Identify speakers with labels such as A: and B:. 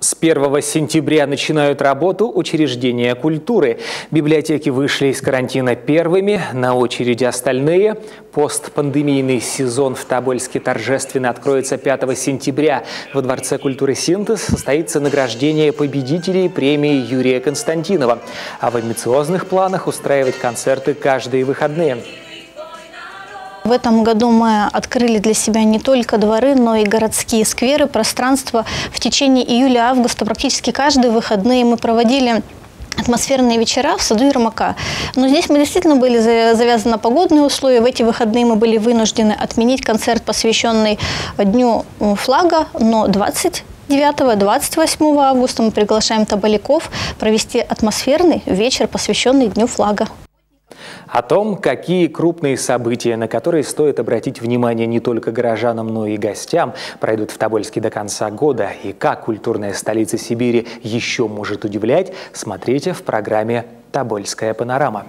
A: С 1 сентября начинают работу учреждения культуры. Библиотеки вышли из карантина первыми, на очереди остальные. Постпандемийный сезон в Тобольске торжественно откроется 5 сентября. Во Дворце культуры «Синтез» состоится награждение победителей премии Юрия Константинова. А в амбициозных планах устраивать концерты каждые выходные.
B: В этом году мы открыли для себя не только дворы, но и городские скверы, пространства. В течение июля-августа практически каждые выходные мы проводили атмосферные вечера в саду Ермака. Но здесь мы действительно были завязаны на погодные условия. В эти выходные мы были вынуждены отменить концерт, посвященный Дню флага, но 20 9-28 августа мы приглашаем табаляков провести атмосферный вечер, посвященный Дню флага.
A: О том, какие крупные события, на которые стоит обратить внимание не только горожанам, но и гостям, пройдут в Тобольске до конца года, и как культурная столица Сибири еще может удивлять, смотрите в программе «Тобольская панорама».